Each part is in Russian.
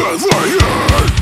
Death here!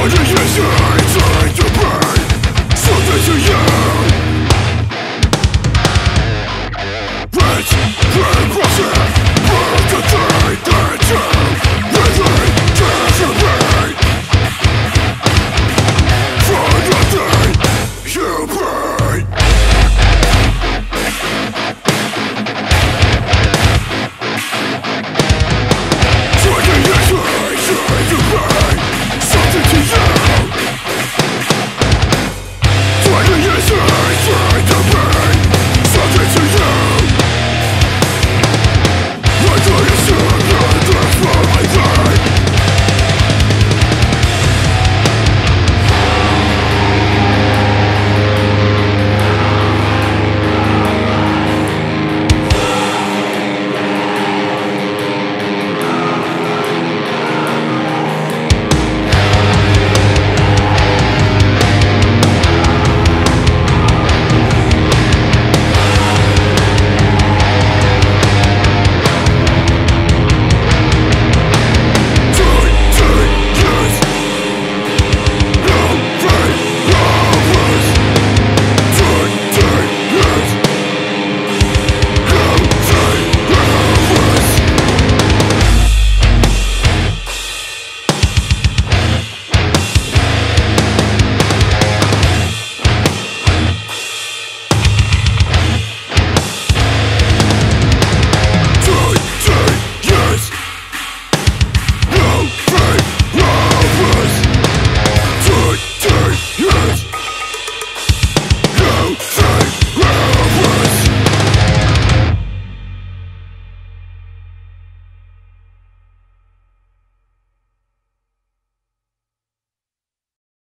What is your side to burn? So that you